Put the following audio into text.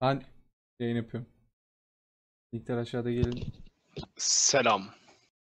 Ben yayın yapıyorum. Linkler aşağıda gelin. Selam.